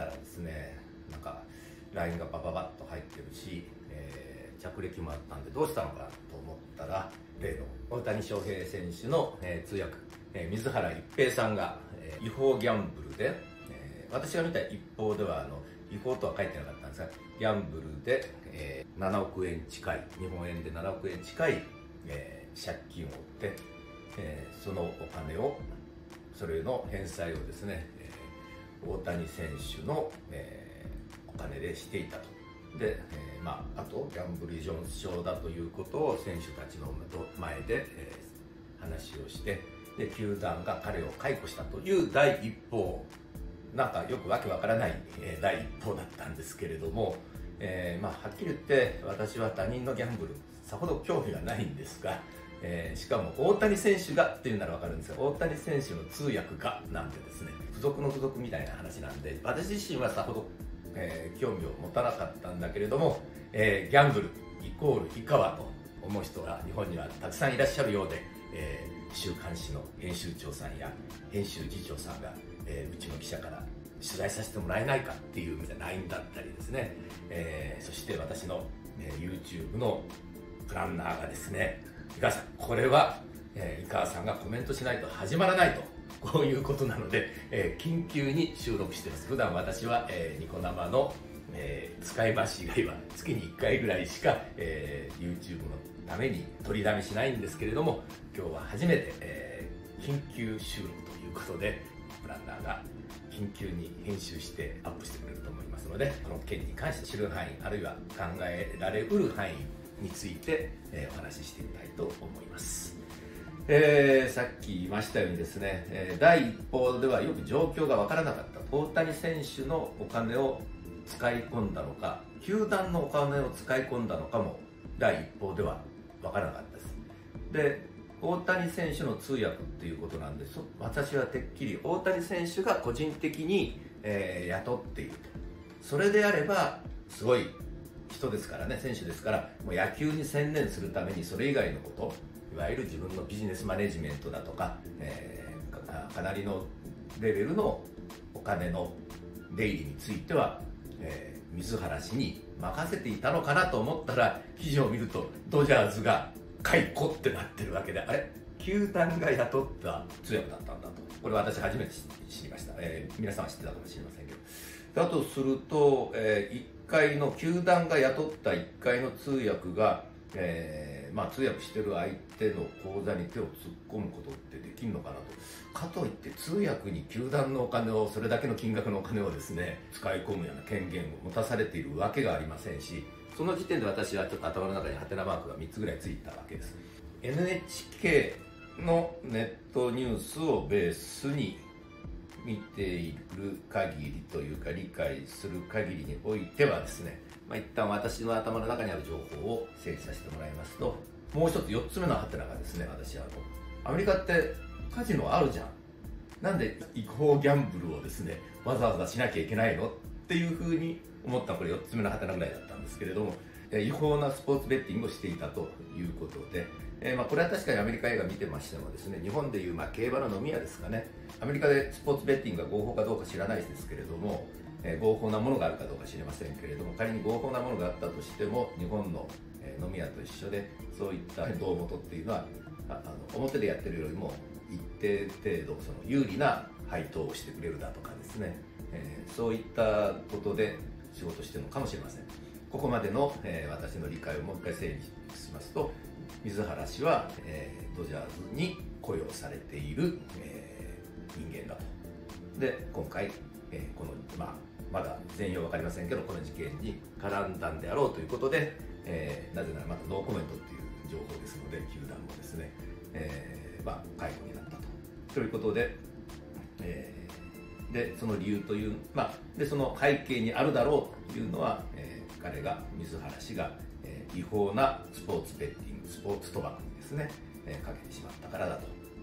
たらですねなんか LINE がバババッと入ってるし、えー、着歴もあったんでどうしたのかなと思ったら例の大谷翔平選手の、えー、通訳、えー、水原一平さんが、えー、違法ギャンブルで、えー、私が見た一報ではあの違法とは書いてなかったんですがギャンブルで、えー、7億円近い日本円で7億円近い、えー、借金を負って、えー、そのお金をそれの返済をですね、大谷選手の、えー、お金でしていたと。で、えーまあ、あとギャンブル依存症だということを選手たちの前で、えー、話をしてで球団が彼を解雇したという第一報。なんかよくわけわからない、えー、第一報だったんですけれども、えーまあ、はっきり言って私は他人のギャンブルさほど興味がないんですが、えー、しかも大谷選手がっていうなら分かるんですが大谷選手の通訳がなんてですね付属の付属みたいな話なんで私自身はさほど、えー、興味を持たなかったんだけれども、えー、ギャンブルイコール以下はと思う人が日本にはたくさんいらっしゃるようで、えー、週刊誌の編集長さんや編集次長さんが、えー、うちの記者から取材させてもらえないかっていう LINE だったりですね、えー、そして私の、えー、YouTube のプランナーがですね井川さんこれは、えー、井川さんがコメントしないと始まらないとこういうことなので、えー、緊急に収録してます。普段私は、えー、ニコ生の、えー、使い回し以外は月に1回ぐらいしか、えー、YouTube のために取りだめしないんですけれども今日は初めて、えー、緊急収録ということでプランナーが緊急に編集してアップしてくれると思いますのでこの件に関して知る範囲あるいは考えられうる範囲について、え、お話ししてみたいと思います、えー、さっき言いましたようにですね、え、第一報ではよく状況が分からなかった大谷選手のお金を使い込んだのか球団のお金を使い込んだのかも第一報では分からなかったです。で大谷選手の通訳っていうことなんです私はてっきり大谷選手が個人的に、えー、雇っていると。それであればすごい人ですからね選手ですからもう野球に専念するためにそれ以外のこといわゆる自分のビジネスマネジメントだとか、えー、かなりのレベルのお金の出入りについては、えー、水原氏に任せていたのかなと思ったら記事を見るとドジャーズが解雇ってなってるわけであれ？球団が雇った通訳だったんだと。これ私初めて知りました、えー、皆さんは知ってたかもしれませんけど。だとすると、えー、階の球団が雇った1階の通訳が、えーまあ、通訳してる相手の口座に手を突っ込むことってできるのかなと。かといって通訳に球団のお金をそれだけの金額のお金をですね使い込むような権限を持たされているわけがありませんしその時点で私はちょっと頭の中にハテナマークが3つぐらいついたわけです。NHK のネットニュースをベースに見ている限りというか理解する限りにおいてはですね、まあ、一旦私の頭の中にある情報を整理させてもらいますともう一つ4つ目のハテナがですね私はアメリカってカジノあるじゃん。なんで違法ギャンブルをですねわざわざしなきゃいけないの？っていうふうに思ったこれ4つ目のハテナぐらいだったんですけれども違法なスポーツベッティングをしていたということで、えー、まあこれは確かにアメリカ映画見てましてもですね日本でいうまあ競馬の飲み屋ですかね。アメリカでスポーツベッティングが合法かどうか知らないですけれども、えー、合法なものがあるかどうか知りませんけれども仮に合法なものがあったとしても日本の、え飲み屋と一緒でそういった胴元っていうのはあの表でやってるよりも一定程度その有利な配当をしてくれるだとかですね、えー、そういったことで仕事してるのかもしれません。ここまでの、えー、私の理解をもう一回整理しますと水原氏は、えー、ドジャーズに雇用されている、えー、人間だと。で今回、えー、この、まあ、まだ全容分かりませんけどこの事件に絡んだんであろうということで、えー、なぜならまだノーコメントっていう情報ですので球団もですね、えーまあ、解雇になったと。ということで、えーでその理由という、まあ、でその背景にあるだろうというのは、えー、彼が水原氏が、え、違法なスポーツベッティングスポーツ賭博にですね、え、かけてしまったからだと。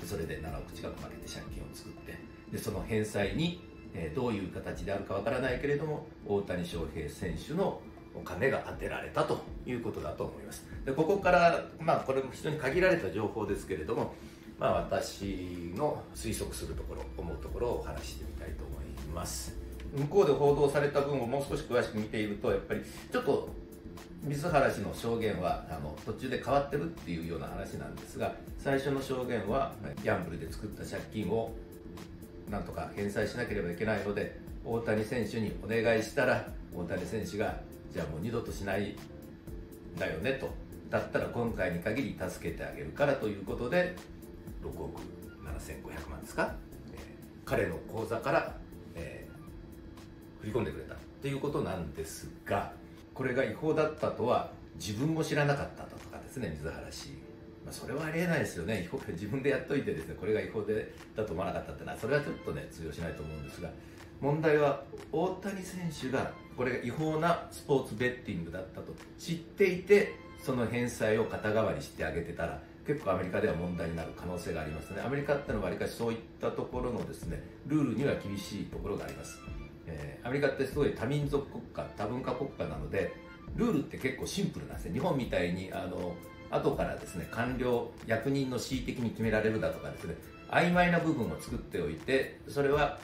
でそれで7億近く負けて借金を作ってでその返済に、え、どういう形であるかわからないけれども大谷翔平選手のお金が当てられたということだと思います。でここから、まあ、これも非常に限られた情報ですけれどもまあ、私の推測するところ思うところをお話してみたいと思います。向こうで報道された分をもう少し詳しく見ているとやっぱりちょっと水原氏の証言はあの途中で変わってるっていうような話なんですが最初の証言はギャンブルで作った借金をなんとか返済しなければいけないので大谷選手にお願いしたら大谷選手がじゃあもう二度としないだよねとだったら今回に限り助けてあげるからということで6億7500万ですか、えー、彼の口座から、えー、振り込んでくれた。ということなんですがこれが違法だったとは自分も知らなかったとかですね水原氏、まあ、それはありえないですよね。自分でやっといてですねこれが違法でだと思わなかったってのはそれはちょっとね通用しないと思うんですが問題は大谷選手がこれが違法なスポーツベッティングだったと知っていてその返済を肩代わりしてあげてたら結構アメリカでは問題になる可能性がありますねアメリカってのはわりかしそういったところのですねルールには厳しいところがあります、えー、アメリカってすごい多民族国家多文化国家なのでルールって結構シンプルなんですね。日本みたいにあの後からですね官僚役人の恣意的に決められるだとかですね曖昧な部分を作っておいてそれは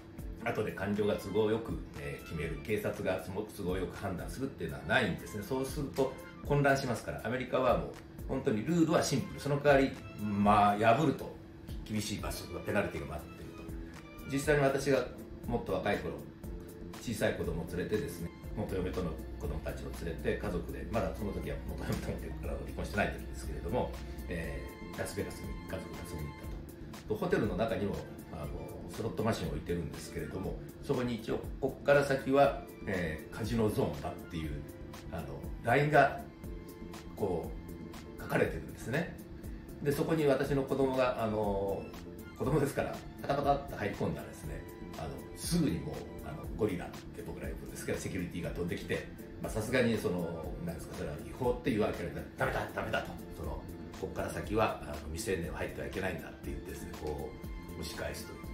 後で官僚が都合よく、え、決める。警察が都合よく判断するっていうのはないんですね。そうすると混乱しますからアメリカはもう本当にルールはシンプル。その代わりまあ破ると厳しい罰則がペナルティが待っていると。実際に私がもっと若い頃小さい子供を連れてですね元嫁との子供たちを連れて家族でまだその時は元嫁とのから離婚してない時ですけれども、えー、ラスベガスに家族で遊びに行ったと。ホテルの中にもあのスロットマシンを置いてるんですけれどもそこに一応ここから先は、えー、カジノゾーンだっていうあのラインがこう書かれてるんですね。でそこに私の子供があの子供ですからパタパタって入り込んだらですねあのすぐにもうのゴリラって僕ら言うんですけどセキュリティが飛んできてさすがにそのなんですかそれは違法って言われてダメだダメだと。そのここから先はあの未成年は入ってはいけないんだって言ってですねこう蒸し返すというで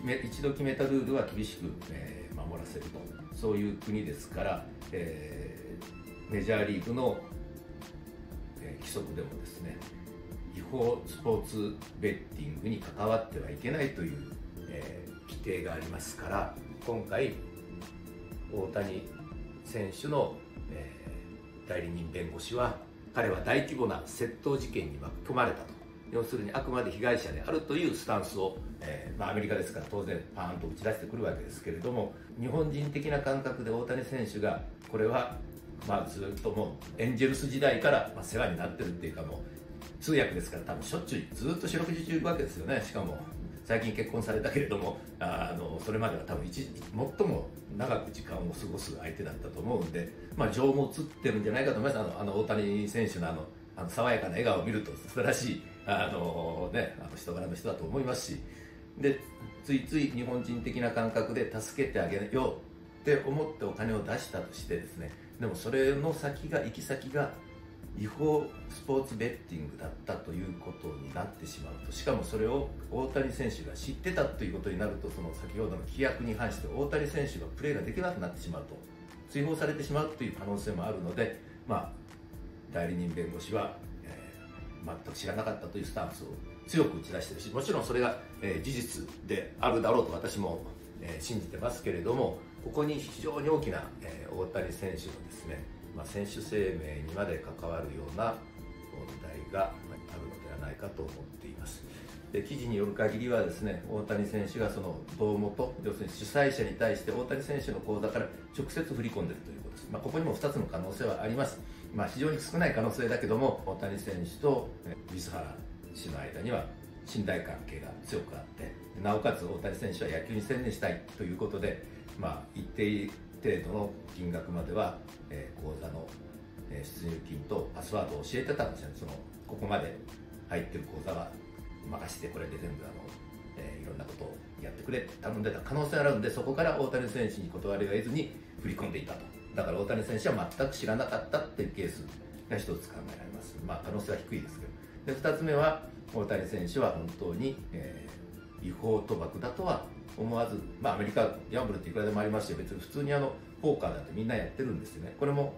すね。一度決めたルールは厳しく、えー、守らせると。そういう国ですから、えー、メジャーリーグの規則でもですね違法スポーツベッティングに関わってはいけないという、定がありますから今回大谷選手の、えー、代理人弁護士は彼は大規模な窃盗事件に巻き込まれたと。要するにあくまで被害者であるというスタンスを、えーまあ、アメリカですから当然パーンと打ち出してくるわけですけれども日本人的な感覚で大谷選手がこれはまあ、ずっともうエンジェルス時代から、まあ、世話になってるっていうかもう通訳ですから多分しょっちゅうずっと四六時中いるわけですよね。しかも最近結婚されたけれどもあのそれまでは多分一最も長く時間を過ごす相手だったと思うんで、まあ、情も映ってるんじゃないかと思います。あのあの大谷選手のあのあの爽やかな笑顔を見ると素晴らしいあの、ね、あの人柄の人だと思いますし。でついつい日本人的な感覚で助けてあげようって思ってお金を出したとしてですねでもそれの先が行き先が違法スポーツベッティングだったということになってしまうとしかもそれを大谷選手が知ってたということになるとその先ほどの規約に反して大谷選手がプレーができなくなってしまうと追放されてしまうという可能性もあるので、まあ、代理人弁護士は、えー、全く知らなかったというスタンスを強く打ち出してるしもちろんそれが、えー、事実であるだろうと私も、えー、信じてますけれどもここに非常に大きな、え、大谷選手のですね、まあ、選手生命にまで関わるような問題があるのではないかと思っています。で記事による限りはですね大谷選手がその胴元要するに主催者に対して大谷選手の口座から直接振り込んでいるということです、まあ、ここにも2つの可能性はあります、まあ、非常に少ない可能性だけども大谷選手と水原氏の間には信頼関係が強くあってなおかつ大谷選手は野球に専念したいということでまあ、一定程度の金額までは、えー、口座の、えー、出入金とパスワードを教えてたんですよね。そのここまで入ってる口座は任せてこれで全部あの、えー、いろんなことをやってくれって頼んでた。可能性あるんでそこから大谷選手に断りを得ずに振り込んでいたと。だから大谷選手は全く知らなかったっていうケースが一つ考えられます。まあ可能性は低いですけど。で2つ目は大谷選手は本当に、えー、違法賭博だとは思わず、まあ、アメリカギャンブルっていくらでもありますし別に普通にあのポーカーだってみんなやってるんですよね。これも、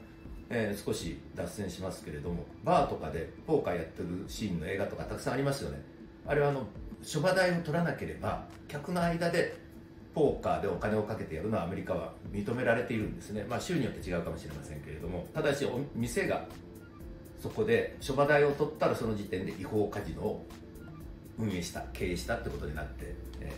えー、少し脱線しますけれどもバーとかでポーカーやってるシーンの映画とかたくさんありますよね。あれはあの諸場代を取らなければ客の間でポーカーでお金をかけてやるのはアメリカは認められているんですね、まあ、州によって違うかもしれませんけれどもただしお店がそこで諸場代を取ったらその時点で違法カジノを運営した経営したってことになって、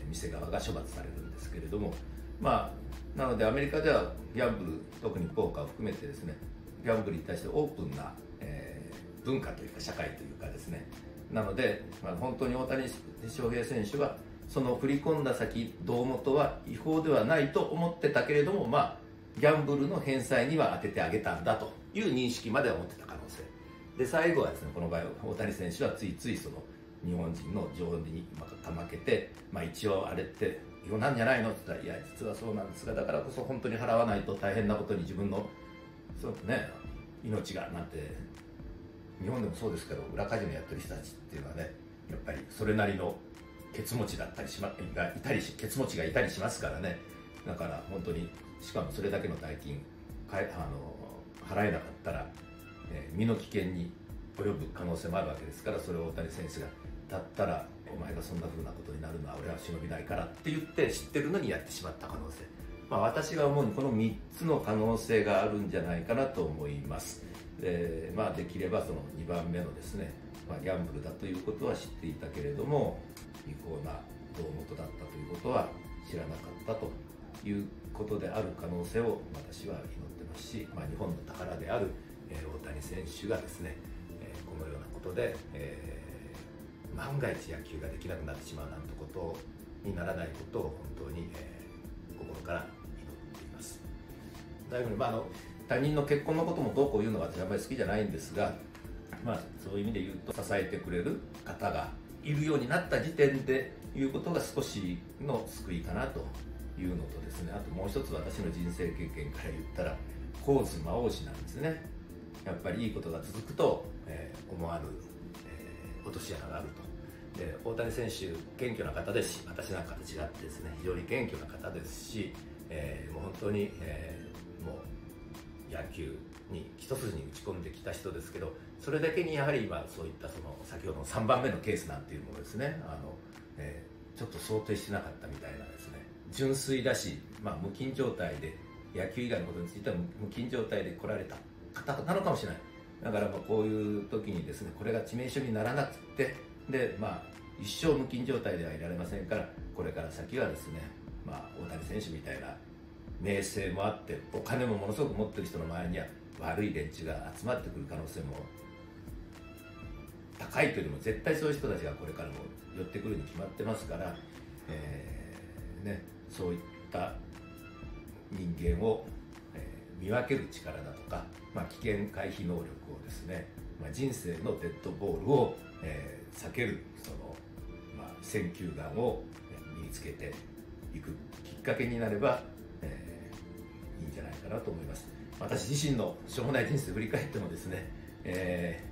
店側が処罰されるんですけれどもまあなのでアメリカではギャンブル特にポーカーを含めてですねギャンブルに対してオープンな、えー、文化というか社会というかですね。なので、まあ、本当に大谷翔平選手はその振り込んだ先胴元は違法ではないと思ってたけれどもまあギャンブルの返済には当ててあげたんだという認識までは持ってた可能性。で最後はですねこの場合大谷選手はついついその日本人の情にかまけて、まあ、一応あれって違法なんじゃないの？って言ったらいや実はそうなんですがだからこそ本当に払わないと大変なことに自分のそうね命がなんて日本でもそうですけど裏カジノやってる人たちっていうのはねやっぱりそれなりのケツ持ちだったりしまがいたりしケツ持ちがいたりしますからね。だから本当にしかもそれだけの代金かいあの払えなかったら、えー、身の危険に及ぶ可能性もあるわけですからそれを大谷選手がだったらお前がそんなふうなことになるのは俺は忍びないからって言って知ってるのにやってしまった可能性。まあ、私が思うにこの3つの可能性があるんじゃないかなと思います。で,、まあ、できればその2番目のですね、まあ、ギャンブルだということは知っていたけれども違法な胴元だったということは知らなかったということである可能性を私は祈ってますし、まあ、日本の宝である、え、大谷選手がですね、え、このようなことで、えー、万が一野球ができなくなってしまうなんてことにならないことを本当に、えー、心から最後に、まあ、あの他人の結婚のこともどうこう言うのが私あんまり好きじゃないんですが、まあ、そういう意味で言うと支えてくれる方がいるようになった時点でいうことが少しの救いかなというのとですねあともう一つ私の人生経験から言ったら構図魔王子なんですね。やっぱりいいことが続くと、えー、思わぬ、落とし穴があると。で大谷選手謙虚な方ですし私なんかと違ってですね非常に謙虚な方ですし、えー、もう本当に、えもう野球に一筋に打ち込んできた人ですけどそれだけにやはり今そういったその先ほどの3番目のケースなんていうものですねあの、えー、ちょっと想定してなかったみたいなですね純粋だし、まあ、無菌状態で野球以外のことについては無菌状態で来られた方なのかもしれない。だからまあこういう時にですねこれが致命傷にならなくてでまあ一生無菌状態ではいられませんからこれから先はですね、まあ、大谷選手みたいな名声もあってお金もものすごく持ってる人の周りには悪い連中が集まってくる可能性も高いというよりも絶対そういう人たちがこれからも寄ってくるに決まってますから、えーね、そういった人間を、見分ける力だとか、まあ、危険回避能力をですね、まあ、人生のデッドボールを、えー、避けるその、まあ、選球眼を身につけていくきっかけになればえー、いいんじゃないかなと思います。私自身のしょうもない人生を振り返ってもですね、え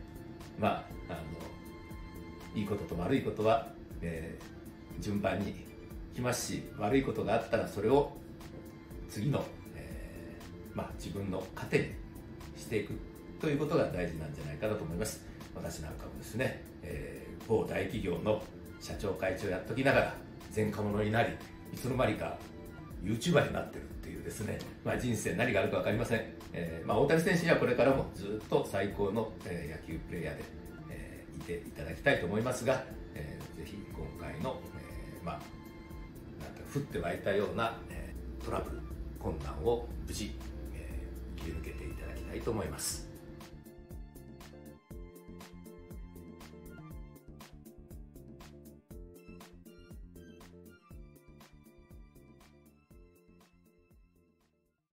ー、まああのいいことと悪いことは、えー、順番に来ますし悪いことがあったらそれを次の、まあ、自分の糧にしていくということが大事なんじゃないかなと思います。私なんかもですね、えー、某大企業の社長会長やっときながら前科者になりいつの間にか YouTuber になってるっていうですね、まあ、人生何があるか分かりません、えーまあ、大谷選手にはこれからもずっと最高の、え、野球プレーヤーで、えー、いていただきたいと思いますが、えー、ぜひ今回の、えー、まあなんか降って湧いたような、えー、トラブル困難を無事、えー、切り抜けていただきたいと思います。